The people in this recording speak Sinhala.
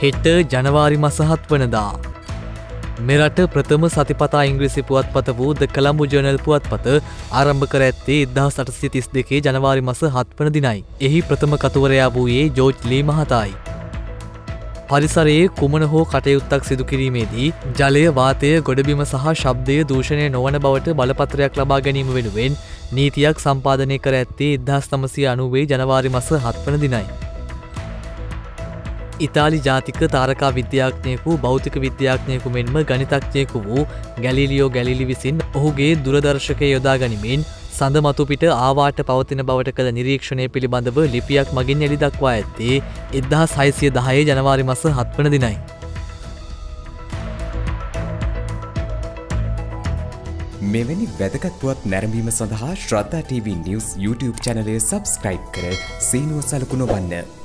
හෙට ජනවාරි මසහත් වනදා. මෙරට ප්‍රථම සතිපතා ඉංග්‍රිසි පුවත්පත වූ ද කළම්බු ජනල් පුවත්පත ආරම්භ කර ඇත්තේ ඉදදා සටසි තිස් දෙකේ ජනවාරි මස හත්වන දිනයි. එහි ප්‍රථම කතුවරයා වූයේ ජෝජ් ලී මහතායි. පරිසරයේ කුමන හෝ කටයුත්තක් සිදු කිරීමේදී ජලය වාතය ගොඩබිම සහ ශබ්දය දූෂණය නොවන බවට බලපත්‍රයක් ලබා ගැනීම වෙනුවෙන් නීතියක් සම්පාධනය කර ඇත්තේ ඉදහස් තමසය අනුවේ ජනවාරි මස හත්වන දිනයි. ඉතාලි ජාතික තාරකා විද්‍යාඥයකු භෞතික විද්‍යාඥයකු මෙන්ම ගනිතක්ඥයකු වූ ගැලිලියෝ ගැලිලි විසින් ඔහුගේ දුරදර්ශකය යොදා ගනිමින් සඳ මතුපිට ආවාට පවතින බවට කළ නිරීක්ෂණය පිළිබඳව ලිපියක් මගින් එලි දක්වා ඇත්තේ එදදා සයිසිය දහයේ ජනවාරි මස හත්වන දිනයි. මෙවැනි වැදගත්පුවත් නැරඹීම සඳහා ශ්‍රද්ධා TV නිවස් YouTube චැනලය සබස්ක්‍රයිබ් කර සීනුව සලකුණ වන්න.